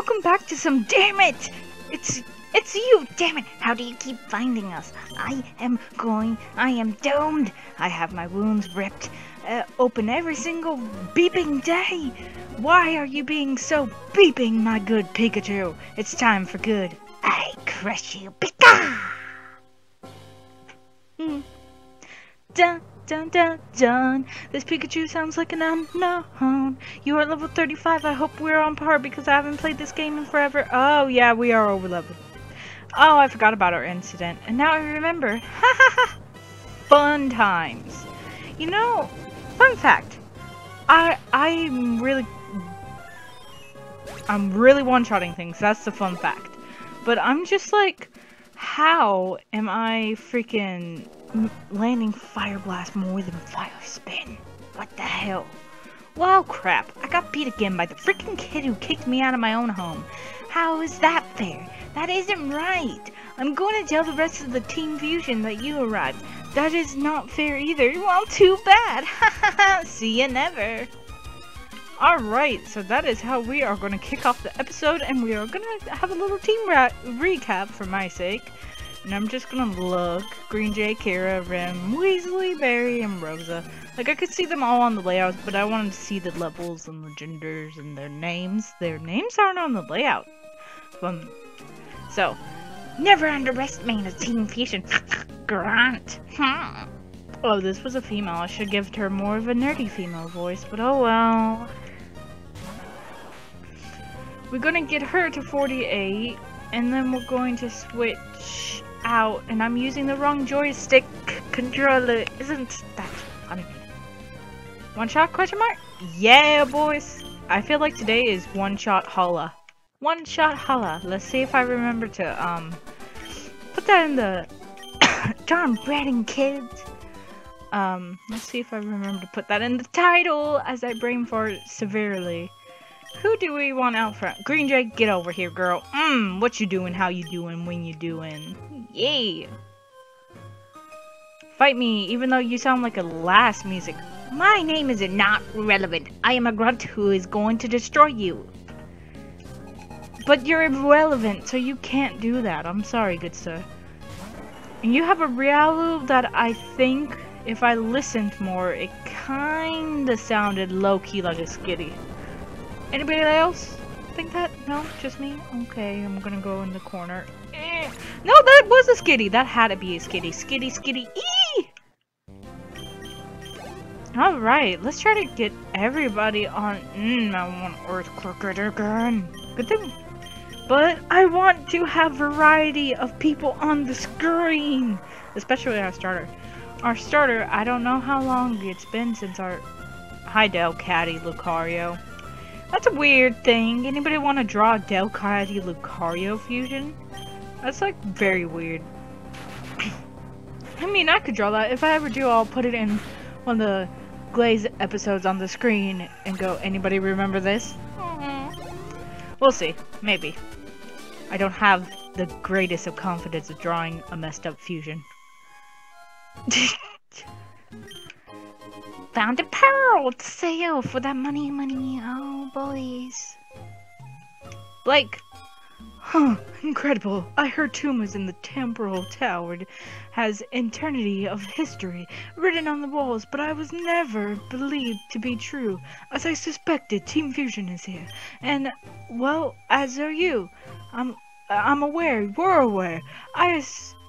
welcome back to some damn it! It's it's you, damn it! How do you keep finding us? I am going, I am doomed! I have my wounds ripped uh, open every single beeping day! Why are you being so beeping, my good Pikachu? It's time for good. I crush you, Pika! Hmm. Dun dun dun dun. This Pikachu sounds like an unknown. You are level 35. I hope we're on par because I haven't played this game in forever. Oh yeah, we are over level. Oh, I forgot about our incident, and now I remember. Ha ha ha! Fun times. You know, fun fact. I I'm really I'm really one-shotting things. That's the fun fact. But I'm just like, how am I freaking landing Fire Blast more than Fire Spin? What the hell? Well, crap. I got beat again by the freaking kid who kicked me out of my own home. How is that fair? That isn't right. I'm going to tell the rest of the Team Fusion that you arrived. That is not fair either. Well, too bad. See you never. Alright, so that is how we are going to kick off the episode, and we are going to have a little team recap for my sake. And I'm just to look. Green Jay, Kira, Rem, Weasley, Barry, and Rosa. Like, I could see them all on the layouts, but I wanted to see the levels and the genders and their names. Their names aren't on the layout. Um, so, never underestimate a team fusion. Grant. Hmm. Oh, this was a female. I should give her more of a nerdy female voice, but oh well. We're gonna get her to 48, and then we're going to switch out, and I'm using the wrong joystick controller. Isn't that funny? One shot question mark? Yeah, boys. I feel like today is one shot holla. One shot holla. Let's see if I remember to, um, put that in the John Braden kids. Um, let's see if I remember to put that in the title as I brain fart severely. Who do we want out front? Green Jay, get over here, girl. Mmm, what you doing, how you doing, when you doing. Yay. Fight me, even though you sound like a last music. My name is not relevant. I am a grunt who is going to destroy you. But you're irrelevant, so you can't do that. I'm sorry, good sir. And you have a Riolu that I think, if I listened more, it kinda sounded low-key like a skitty. Anybody else think that? No? Just me? Okay, I'm gonna go in the corner. Eh. No, that was a skitty! That had to be a skitty. Skitty, skitty, ee! Alright, let's try to get everybody on- Mmm, I want Earthquake again. Good thing. But I want to have variety of people on the screen! Especially our starter. Our starter, I don't know how long it's been since our... Hi, Delcatty Lucario. That's a weird thing. Anybody want to draw a Delcatty Lucario fusion? That's like very weird. I mean, I could draw that. If I ever do, I'll put it in one of the Glaze episodes on the screen and go, anybody remember this? Mm-hmm. We'll see. Maybe. I don't have the greatest of confidence of drawing a messed up fusion. Found a pearl to sale for that money, money. Oh, boys. Blake. Huh, incredible. I heard Tumas in the Temporal Tower has eternity of history written on the walls, but I was never believed to be true. As I suspected, Team Fusion is here. And, well, as are you. I'm, I'm aware, we're aware. I,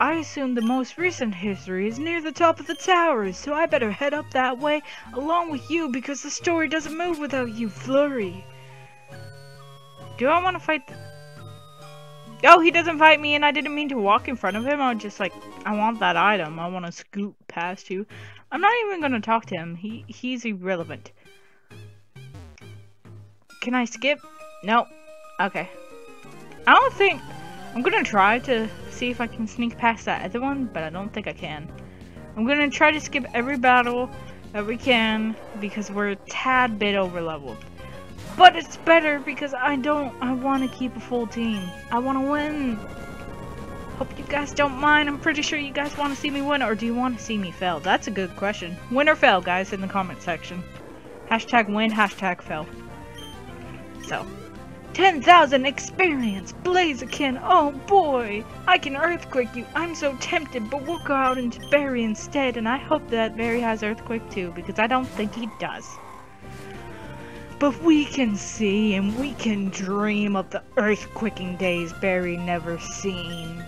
I assume the most recent history is near the top of the towers, so I better head up that way along with you because the story doesn't move without you, Flurry. Do I want to fight Oh, he doesn't fight me and I didn't mean to walk in front of him. I was just like, I want that item. I want to scoot past you. I'm not even going to talk to him. He He's irrelevant. Can I skip? No. Okay. I don't think... I'm going to try to see if I can sneak past that other one, but I don't think I can. I'm gonna try to skip every battle that we can because we're a tad bit over leveled. But it's better because I don't, I want to keep a full team. I want to win. Hope you guys don't mind. I'm pretty sure you guys want to see me win, or do you want to see me fail? That's a good question. Win or fail, guys, in the comment section. Hashtag win, hashtag fail. So, 10,000 experience! Blaze Blaziken! Oh boy! I can Earthquake you! I'm so tempted, but we'll go out into Barry instead, and I hope that Barry has Earthquake too, because I don't think he does. But we can see and we can dream of the Earthquaking days Barry never seen.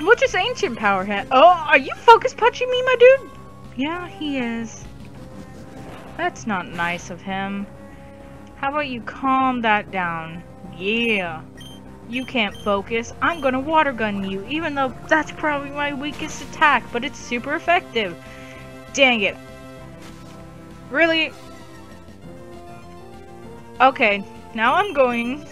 What's this ancient power hat? Oh, are you focus punching me, my dude? Yeah, he is. That's not nice of him. How about you calm that down? Yeah. You can't focus. I'm gonna water gun you, even though that's probably my weakest attack, but it's super effective. Dang it. Really? Okay, now I'm going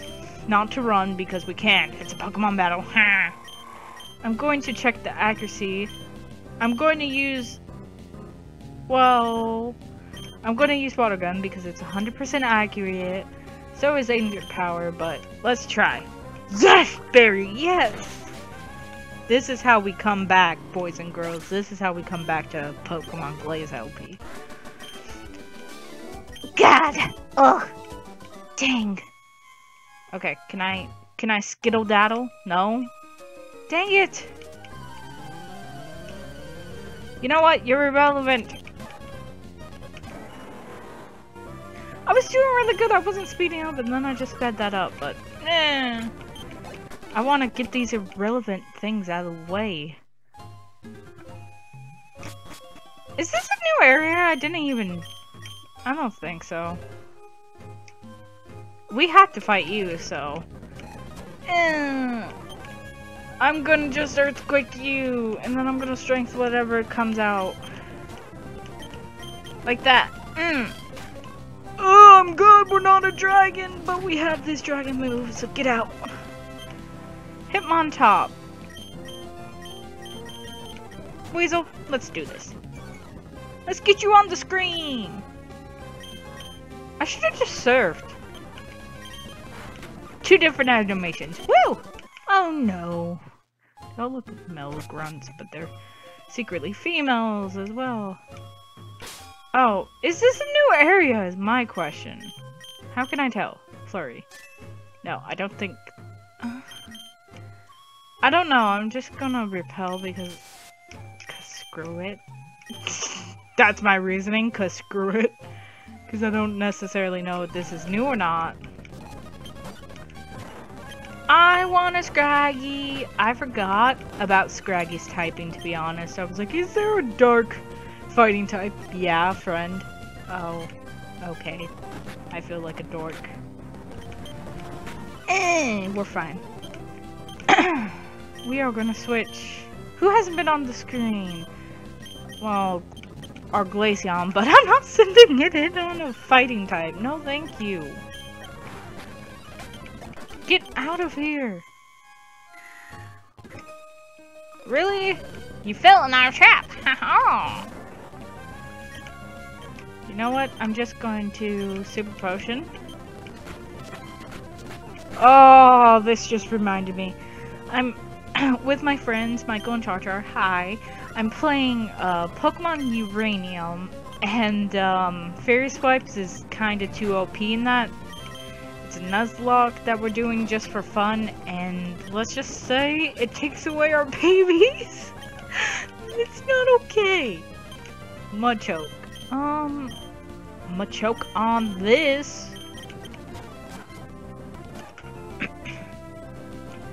not to run because we can't. It's a Pokemon battle. I'm going to check the accuracy. I'm going to use... Well... I'm going to use water gun because it's 100% accurate. So is ancient power, but let's try. Yes, Barry, yes! This is how we come back, boys and girls. This is how we come back to Pokemon Blaze LP. God! Ugh! Dang! Okay, can I... Can I skittle daddle? No? Dang it! You know what? You're irrelevant. I was doing really good. I wasn't speeding up, and then I just sped that up, but eh. I want to get these irrelevant things out of the way. Is this a new area? I didn't even... I don't think so. We have to fight you, so... Eh. I'm gonna just earthquake you, and then I'm gonna strength whatever comes out. Like that. Mm. Oh, I'm good, we're not a dragon, but we have this dragon move, so get out. Hitmontop. Weasel, let's do this. Let's get you on the screen! I should have just served. Two different animations. Woo! Oh no. They all look like male grunts, but they're secretly females as well. Oh, is this a new area is my question. How can I tell? Flurry. No, I don't think... Uh, I don't know, I'm just gonna repel because... Cause screw it. That's my reasoning, cause screw it. Because I don't necessarily know if this is new or not. I want a Scraggy. I forgot about Scraggy's typing, to be honest. I was like, is there a dark fighting type? Yeah, friend. Oh, okay. I feel like a dork. Eh, we're fine. we are gonna switch. Who hasn't been on the screen? Well, our Glaceon, but I'm not sending it in on a fighting type. No, thank you. Get out of here! Really? You fell in our trap! Haha! you know what? I'm just going to Super Potion. Oh, this just reminded me. I'm with my friends, Michael and Char Char. Hi. I'm playing uh, Pokemon Uranium, and um, Fury Swipes is kind of too OP in that it's Nuzlocke that we're doing just for fun, and let's just say it takes away our babies. it's not okay. Machoke. Um, Machoke on this.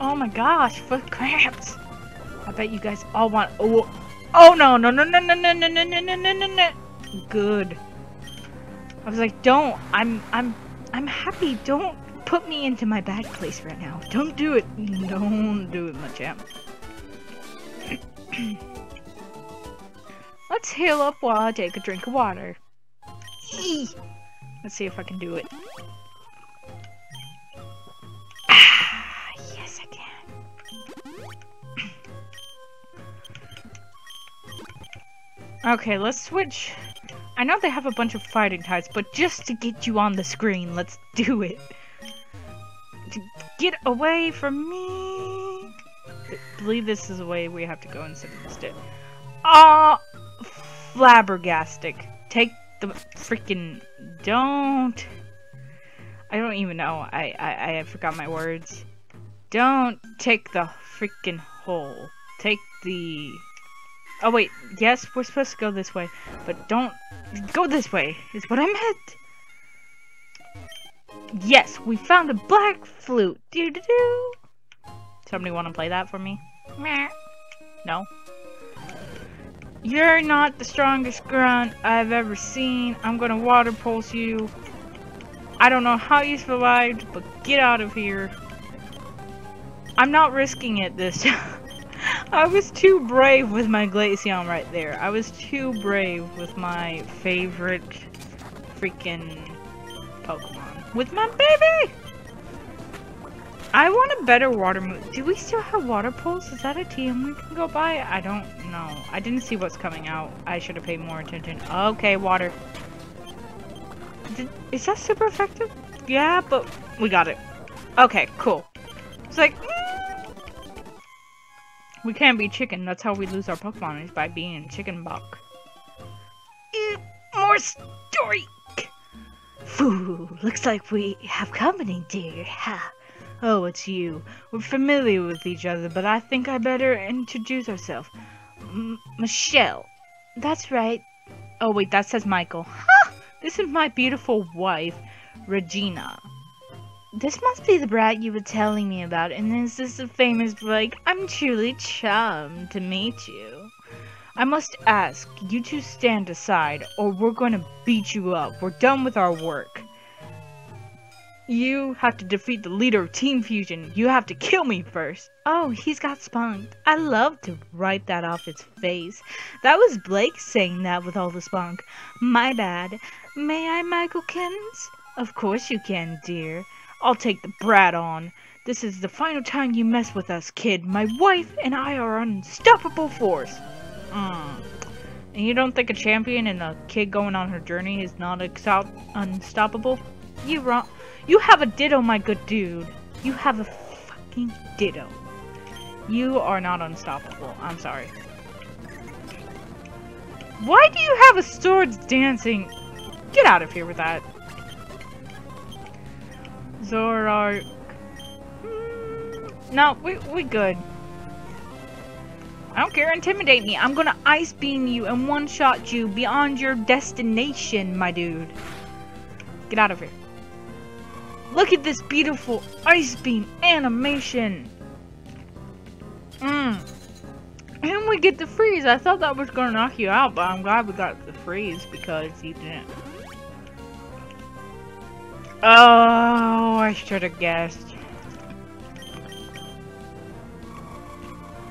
oh my gosh, foot cramps. I bet you guys all want. Oh, oh no, no, no, no, no, no, no, no, no, no, no, no. Good. I was like, don't. I'm, I'm I'm happy. Don't put me into my bad place right now. Don't do it. Don't do it, my champ. Let's heal up while I take a drink of water. Eee! Let's see if I can do it. Ah, yes I can. okay, let's switch I know they have a bunch of fighting types, but just to get you on the screen, let's do it. Get away from me! I believe this is the way we have to go instead. Ah, oh, flabbergastic. Take the freaking... Don't... I don't even know. I, I, I forgot my words. Don't take the freaking hole. Take the... Oh wait, yes, we're supposed to go this way. But don't go this way, is what I meant. Yes, we found a black flute. Doo doo doo. Somebody want to play that for me? Meh. No? You're not the strongest grunt I've ever seen. I'm gonna water pulse you. I don't know how you survived, but get out of here. I'm not risking it this time. I was too brave with my Glaceon right there. I was too brave with my favorite freaking Pokemon. With my baby! I want a better water move. Do we still have water pulse? Is that a TM we can go by? I don't know. I didn't see what's coming out. I should have paid more attention. Okay, water. Did, is that super effective? Yeah, but we got it. Okay, cool. It's like, mm, we can't be chicken. That's how we lose our Pokemon is by being chicken buck. more story. Foo, looks like we have company, dear. Ha. Oh, it's you. We're familiar with each other, but I think I better introduce ourselves. M Michelle. That's right. Oh, wait, that says Michael. Ha! This is my beautiful wife, Regina. This must be the brat you were telling me about, and this is the famous Blake. I'm truly charmed to meet you. I must ask, you two stand aside, or we're going to beat you up. We're done with our work. You have to defeat the leader of Team Fusion. You have to kill me first. Oh, he's got spunk. I love to write that off his face. That was Blake saying that with all the spunk. My bad. May I, Michael Michaelkins? Of course you can, dear. I'll take the brat on. This is the final time you mess with us, kid. My wife and I are an unstoppable force. Mm. And you don't think a champion and a kid going on her journey is not unstoppable? You wrong. You have a ditto, my good dude. You have a fucking ditto. You are not unstoppable. I'm sorry. Why do you have a swords dancing? Get out of here with that. Zoroark. Mm, no, we, we good. I don't care, intimidate me. I'm gonna ice beam you and one-shot you beyond your destination, my dude. Get out of here. Look at this beautiful ice beam animation. Mmm. And we get the freeze. I thought that was gonna knock you out, but I'm glad we got the freeze because you didn't. Oh, I should have guessed.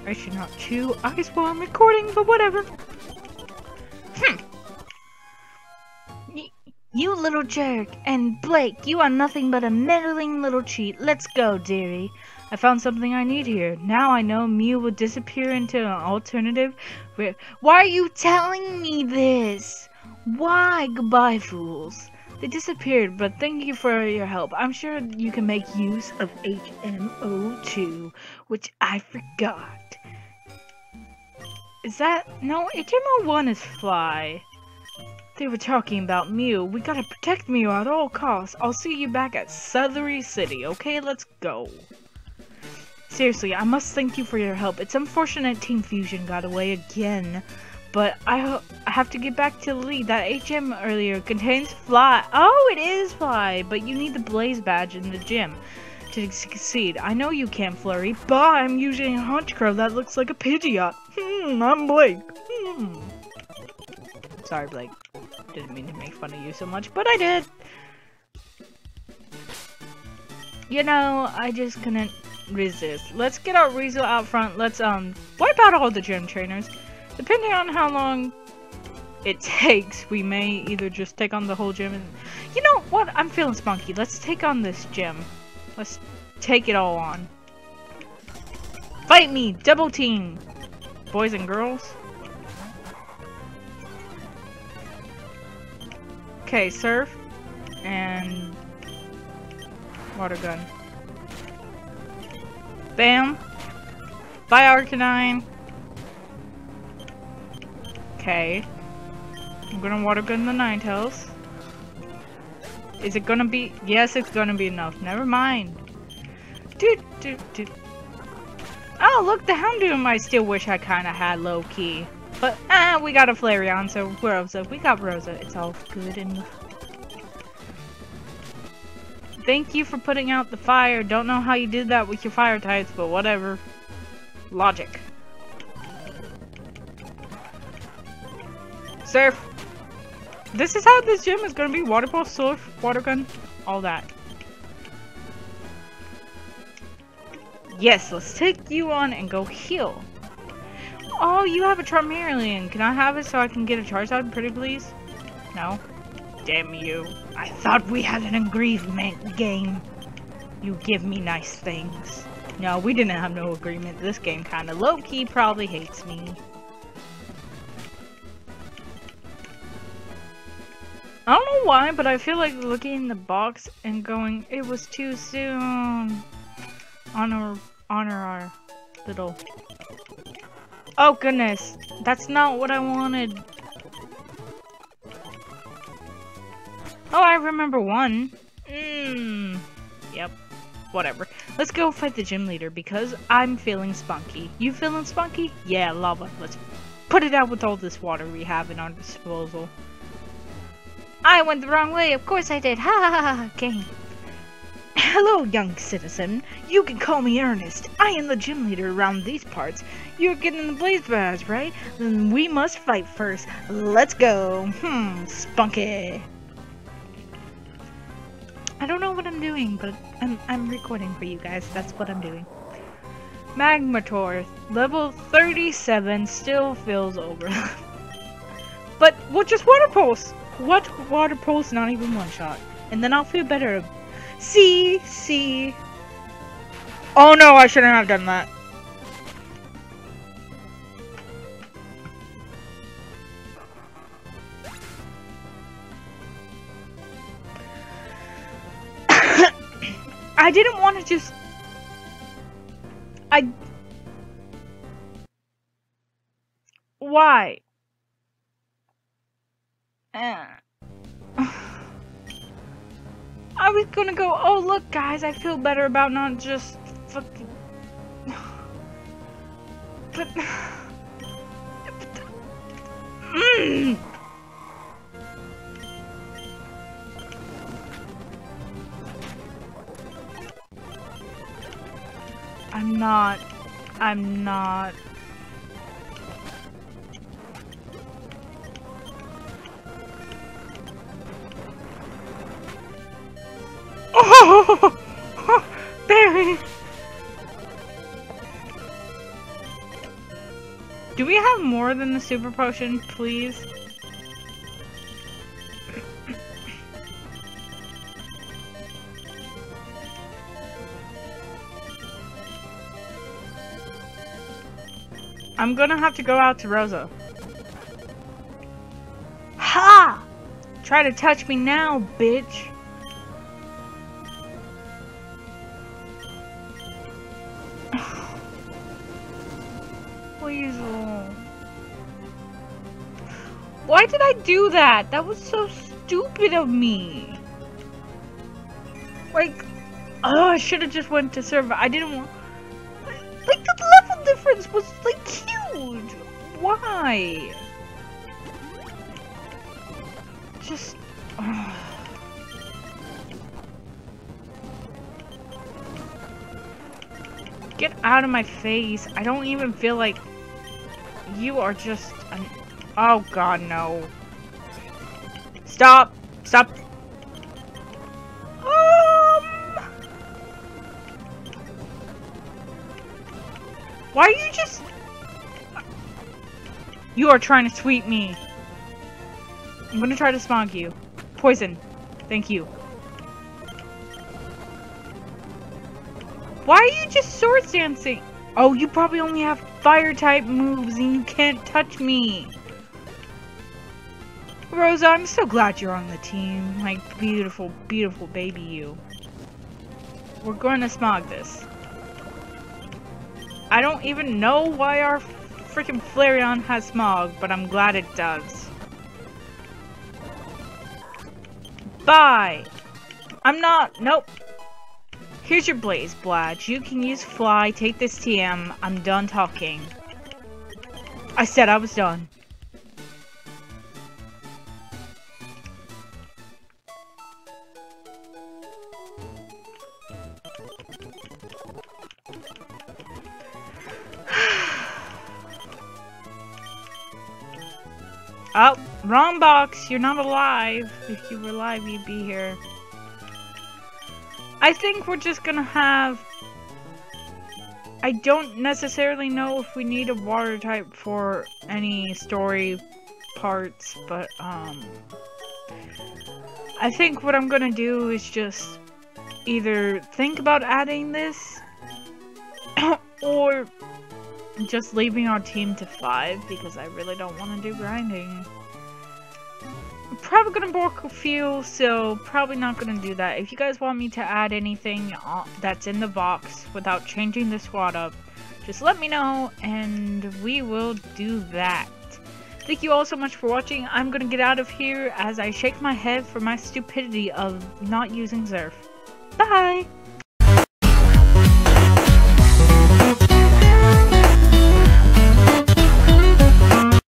I should not chew ice while I'm recording, but whatever. Hmm. You little jerk! And Blake, you are nothing but a meddling little cheat. Let's go, dearie. I found something I need here. Now I know Mew will disappear into an alternative. Why are you telling me this? Why? Goodbye, fools. They disappeared, but thank you for your help. I'm sure you can make use of HM02, which I forgot. Is that... No, HM01 is Fly. They were talking about Mew. We gotta protect Mew at all costs. I'll see you back at Southerly City, okay? Let's go. Seriously, I must thank you for your help. It's unfortunate Team Fusion got away again. But I, I have to get back to lead. That HM earlier contains Fly. Oh, it is Fly. But you need the Blaze badge in the gym to succeed. I know you can't flurry, but I'm using a Honchkrow that looks like a Pidgeot. Hmm, I'm Blake. Hmm. Sorry, Blake. Didn't mean to make fun of you so much, but I did. You know, I just couldn't resist. Let's get our Weasel out front. Let's um wipe out all the gym trainers. Depending on how long it takes, we may either just take on the whole gym and... You know what? I'm feeling spunky. Let's take on this gym. Let's take it all on. Fight me! Double team! Boys and girls. Okay, surf and water gun. Bam. Fire Arcanine. Okay. I'm gonna water gun the Ninetales. Is it gonna be? Yes, it's gonna be enough. Never mind. Oh, look, the Houndoom I still wish I kind of had low-key. But, ah, we got a Flareon, so we're Rosa. We got Rosa. It's all good and... Thank you for putting out the fire. Don't know how you did that with your fire types, but whatever. Logic. Surf. This is how this gym is gonna be. Water pulse, surf, water gun, all that. Yes, let's take you on and go heal. Oh, you have a Charmeleon. Can I have it so I can get a Charizard, pretty please? No? Damn you. I thought we had an agreement game. You give me nice things. No, we didn't have no agreement. This game kinda low-key probably hates me. I don't know why, but I feel like looking in the box and going, it was too soon. Honor, honor our uh, little... Oh goodness, that's not what I wanted. Oh, I remember one. Mmm. Yep. Whatever. Let's go fight the gym leader because I'm feeling spunky. You feeling spunky? Yeah, lava. Let's put it out with all this water we have in our disposal. I went the wrong way. Of course I did. Ha ha ha. ha, Game. Hello, young citizen. You can call me Ernest. I am the gym leader around these parts. You're getting the blaze badge, right? Then we must fight first. Let's go. Hmm, spunky. I don't know what I'm doing, but I'm, I'm recording for you guys. That's what I'm doing. Magmortar, level 37, still feels over. but what just water pulse? What water pulse? Not even one shot. And then I'll feel better. See, see. Oh no, I shouldn't have done that. I didn't want to just... I... Why? I was gonna go, oh look guys, I feel better about not just fucking... But... Mmm! I'm not. I'm not. Barry! Do we have more than the super potion, please? I'm gonna have to go out to Rosa. Ha! Try to touch me now, bitch. Do that? That was so stupid of me. Like, oh, I should have just went to server. I didn't want like the level difference was like huge. Why? Just. Get out of my face. I don't even feel like you are just an... Oh god, no. Stop! Stop um. Why are you just... You are trying to sweep me. I'm gonna try to smog you. Poison. Thank you. Why are you just sword dancing? Oh, you probably only have fire type moves and you can't touch me. Rosa, I'm so glad you're on the team. My beautiful, beautiful baby you. We're going to smog this. I don't even know why our freaking Flareon has smog, but I'm glad it does. Bye! I'm not. Nope. Here's your blaze, Blatch. You can use fly. Take this TM. I'm done talking. I said I was done. Wrong box. You're not alive. If you were alive, you'd be here. I think we're just gonna have... I don't necessarily know if we need a water type for any story parts, but, um... I think what I'm gonna do is just either think about adding this, or just leaving our team to five because I really don't want to do grinding. Probably gonna bork a few, so probably not gonna do that. If you guys want me to add anything uh, that's in the box without changing the squad up, just let me know and we will do that. Thank you all so much for watching. I'm gonna get out of here as I shake my head for my stupidity of not using Zerf. Bye!